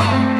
好。